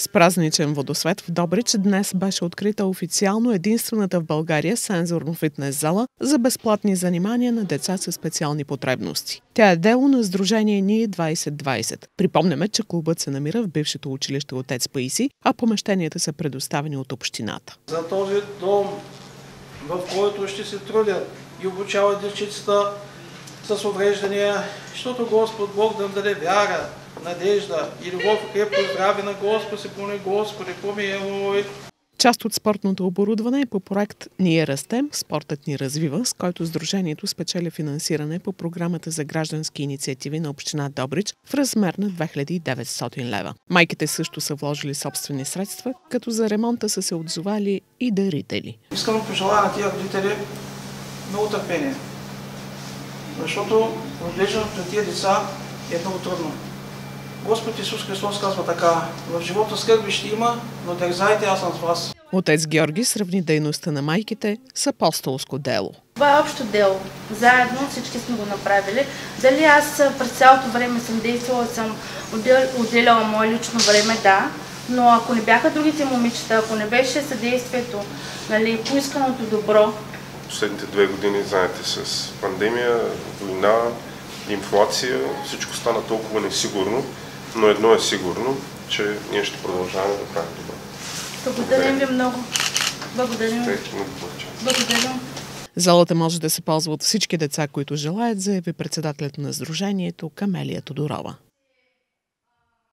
С празничен водосвет в Добрич днес беше открита официално единствената в България сензорно фитнес зала за безплатни занимания на деца с специални потребности. Тя е дело на Сдружение Ние 2020. Припомняме, че клубът се намира в бившето училище Отец Паиси, а помещенията са предоставени от общината. За този дом, в който ще се трудят и обучават дечицата с увреждания, защото Господ Бог да им даде вяра, надежда и любов, крепко здраве на Господ се поне Господи, помилуй. Част от спортното оборудване е по проект Ние растем, спортът ни развива, с който Сдружението спечели финансиране по програмата за граждански инициативи на Община Добрич в размер на 2900 лева. Майките също са вложили собствени средства, като за ремонта са се отзовали и дарители. Искам да пожелая на тия родители много търпение, защото отглеждането на тия деца е много трудно. Господ Исус Христос казва така, в живота скърби ще има, но дързайте, аз съм с вас. Отец Георги сравни дейността на майките с апостолско дело. Това е общо дело. Заедно всички сме го направили. Дали аз през цялото време съм действала, съм отделяла мое лично време, да. Но ако не бяха другите момичета, ако не беше съдействието, нали, поисканото добро. Последните две години, знаете, с пандемия, война, инфлация, всичко стана толкова несигурно, но едно е сигурно, че ние ще продължаваме да правим добро. Благодарим ви много. Благодарим ви. Благодарим. Залата може да се ползва от всички деца, които желаят, заяви председателят на Сдружението Камелия Тодорова.